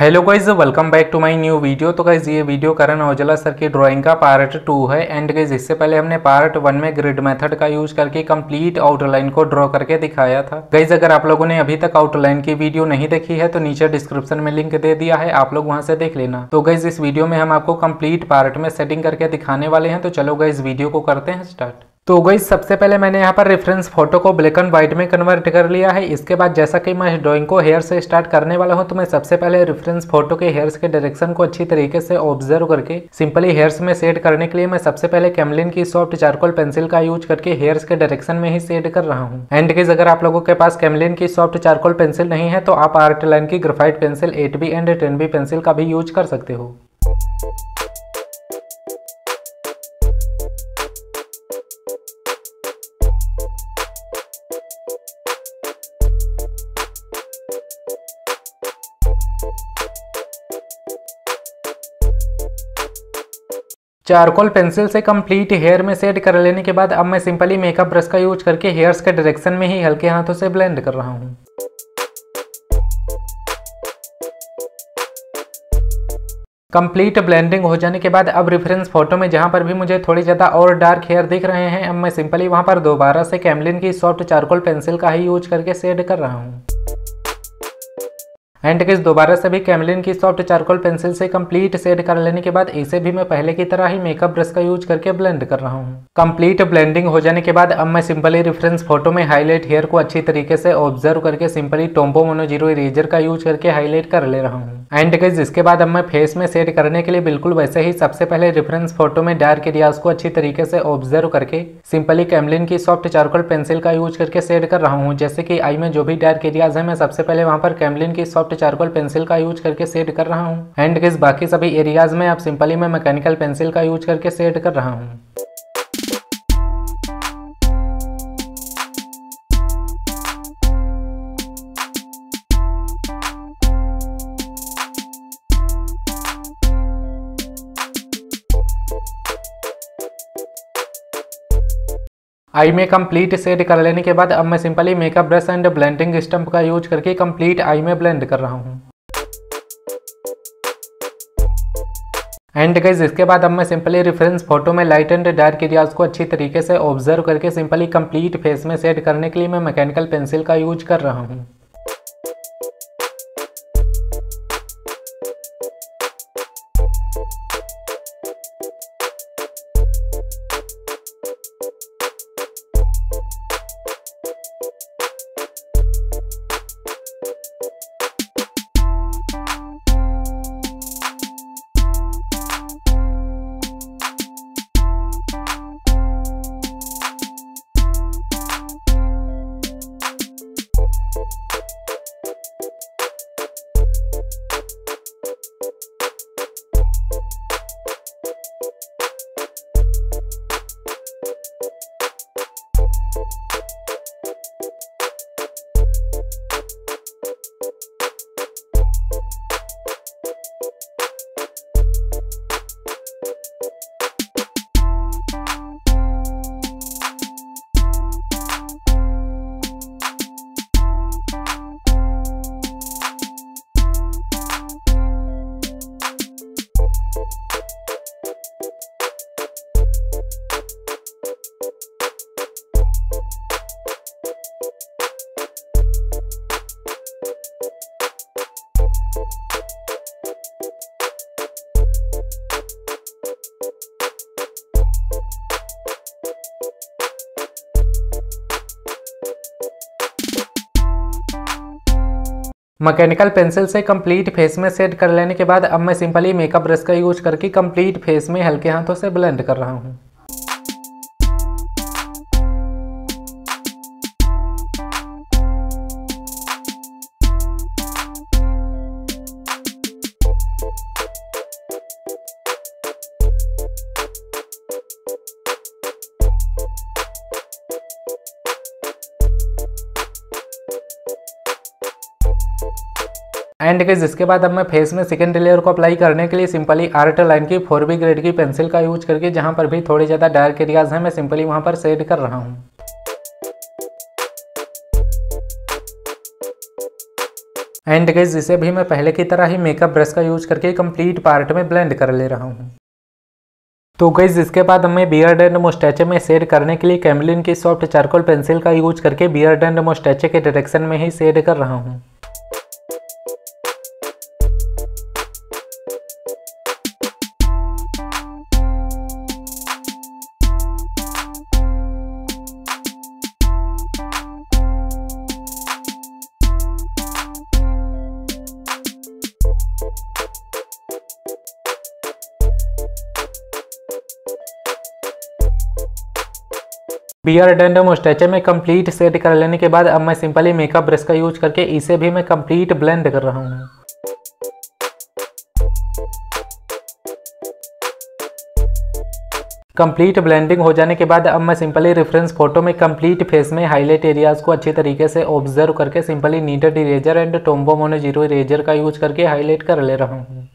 Hello guys welcome back to my new video तो guys ये video Karan Aujla sir की drawing का पार्ट टू है। एंड गाइज़ इससे पहले हमने पार्ट वन में ग्रिड मेथड का यूज़ करके कंप्लीट आउटलाइन को ड्रॉ करके दिखाया था। गाइज़ अगर आप लोगों ने अभी तक आउटलाइन की वीडियो नहीं देखी है तो नीचे डिस्क्रिप्शन में लिंक दे दिया है। आप लोग वहाँ से देख लेना। तो गाइज़ इस वीडियो में हम आपको कंप्लीट पार्ट में सेटिंग करके दिखाने वाले हैं। तो चलो गाइज़ वीडियो को करते हैं स्टार्ट तो गई, सबसे पहले मैंने यहाँ पर रेफरेंस फ़ोटो को ब्लैक एंड व्हाइट में कन्वर्ट कर लिया है। इसके बाद जैसा कि मैं इस ड्राइंग को हेयर से स्टार्ट करने वाला हूँ तो मैं सबसे पहले रेफरेंस फ़ोटो के हेयर्स के डायरेक्शन को अच्छी तरीके से ऑब्ज़र्व करके सिंपली हेयर्स में सेट करने के लिए मैं सबसे पहले कैमलिन की सॉफ्ट चारकोल पेंसिल का यूज़ करके हेयर्स के डायरेक्शन में ही सेट कर रहा हूँ। एंड किस अगर आप लोगों के पास कैमलिन की सॉफ्ट चारकोल पेंसिल नहीं है तो आप आर्ट लाइन की graphite pencil eight and ten pencil का भी यूज़ कर सकते हो। चारकोल पेंसिल से कंप्लीट हेयर में सेट कर लेने के बाद अब मैं सिंपली मेकअप ब्रश का यूज़ करके हेयर्स के डायरेक्शन में ही हल्के हाथों से ब्लेंड कर रहा हूँ। कंप्लीट ब्लेंडिंग हो जाने के बाद अब रेफरेंस फ़ोटो में जहाँ पर भी मुझे थोड़ी ज़्यादा और डार्क हेयर दिख रहे हैं, अब मैं सिंपली वहाँ पर दोबारा से कैमलिन की सॉफ्ट चारकोल पेंसिल का ही यूज़ करके सेट कर रहा हूँ। एंड किस दोबारा से भी कैमलिन की सॉफ्ट चारकोल पेंसिल से कंप्लीट सेट कर लेने के बाद इसे भी मैं पहले की तरह ही मेकअप ब्रश का यूज़ करके ब्लेंड कर रहा हूँ। कंप्लीट ब्लेंडिंग हो जाने के बाद अब मैं सिंपली रेफरेंस फ़ोटो में हाईलाइट हेयर को अच्छी तरीके से ऑब्ज़र्व करके simply Tombo mono zero eraser का यूज़ करके हाईलाइट कर ले रहा हूँ। एंड किस इसके बाद अब मैं फेस में सेट करने के लिए बिल्कुल वैसे ही सबसे पहले रेफरेंस फ़ोटो में डार्क एरियाज़ को अच्छी तरीके से ऑब्ज़र्व करके सिंपली कैमलिन की सॉफ्ट चारकोल पेंसिल का यूज़ करके सेट कर रहा हूँ। जैसे कि आई में जो भी डार्क एरियाज़ है, मैं सबसे पहले वहाँ पर कैमलिन की सॉफ्ट चारकोल पेंसिल का यूज़ करके सेट कर रहा हूँ। एंड किस बाकी सभी एरियाज़ में आप सिंपली मैं मैकेनिकल पेंसिल का यूज़ करके सेट कर रहा हूँ। आई में कंप्लीट सेट कर लेने के बाद अब मैं simply makeup brush and blending stump का यूज़ करके कंप्लीट आई में ब्लेंड कर रहा हूँ। एंड गाइज़ इसके बाद अब मैं सिंपली रेफरेंस फ़ोटो में लाइट एंड डार्क एरियाज़ को अच्छी तरीके से ऑब्ज़र्व करके सिंपली कंप्लीट फेस में सेट करने के लिए मैं मैकेनिकल पेंसिल का यूज़ कर रहा हूँ। मैकेनिकल पेंसिल से कंप्लीट फेस में सेट कर लेने के बाद अब मैं सिंपली मेकअप ब्रश का यूज़ करके कंप्लीट फेस में हल्के हाथों से ब्लेंड कर रहा हूँ। एंड के जिसके बाद अब मैं फेस में सेकेंड लेयर को अप्लाई करने के लिए सिंपली आर्ट लाइन की फोर बी ग्रेड की पेंसिल का यूज़ करके जहाँ पर भी थोड़ी ज़्यादा डार्क एरियाज़ हैं, मैं सिंपली वहाँ पर सेट कर रहा हूँ। एंड गैस इसे भी मैं पहले की तरह ही मेकअप ब्रश का यूज़ करके कंप्लीट पार्ट में ब्लेंड कर ले रहा हूँ। तो गैस इसके बाद हमें बियर्ड एंड मोस्टैचे में शेड करने के लिए कैमलिन की सॉफ्ट चारकोल पेंसिल का यूज़ करके बियर्ड एंड मोस्टैचे के डायरेक्शन में ही शेड कर रहा हूँ। बियर एंड मोस्टैचे में कंप्लीट सेट कर लेने के बाद अब मैं सिंपली मेकअप ब्रश का यूज़ करके इसे भी मैं कंप्लीट ब्लेंड कर रहा हूँ। कंप्लीट ब्लेंडिंग हो जाने के बाद अब मैं सिंपली रेफरेंस फ़ोटो में कंप्लीट फेस में हाईलाइट एरियाज़ को अच्छी तरीके से ऑब्ज़र्व करके simply kneaded eraser and Tombo mono zero eraser का यूज़ करके हाईलाइट कर ले रहा हूँ।